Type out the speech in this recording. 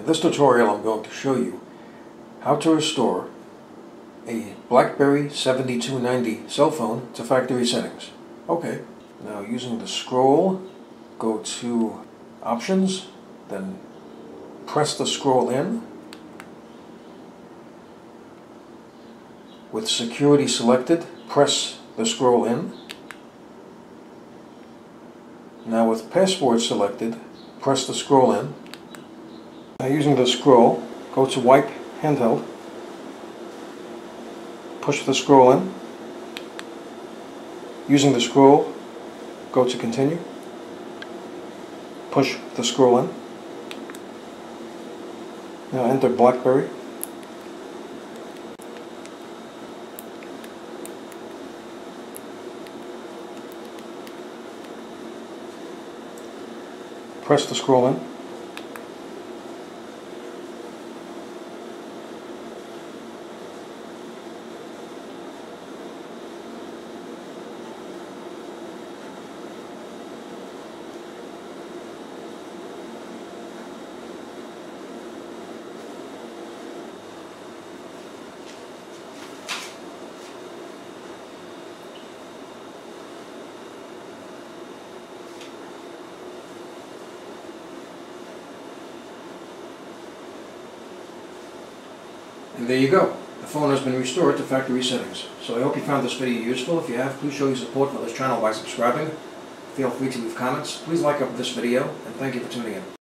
In this tutorial I'm going to show you how to restore a BlackBerry 7290 cell phone to factory settings. Okay, now using the scroll, go to Options, then press the scroll in. With security selected, press the scroll in. Now with password selected, press the scroll in. Now using the scroll, go to wipe handheld, push the scroll in. Using the scroll, go to continue, push the scroll in. Now enter BlackBerry. Press the scroll in. And there you go. The phone has been restored to factory settings. So I hope you found this video useful. If you have, please show your support for this channel by subscribing. Feel free to leave comments. Please like up this video, and thank you for tuning in.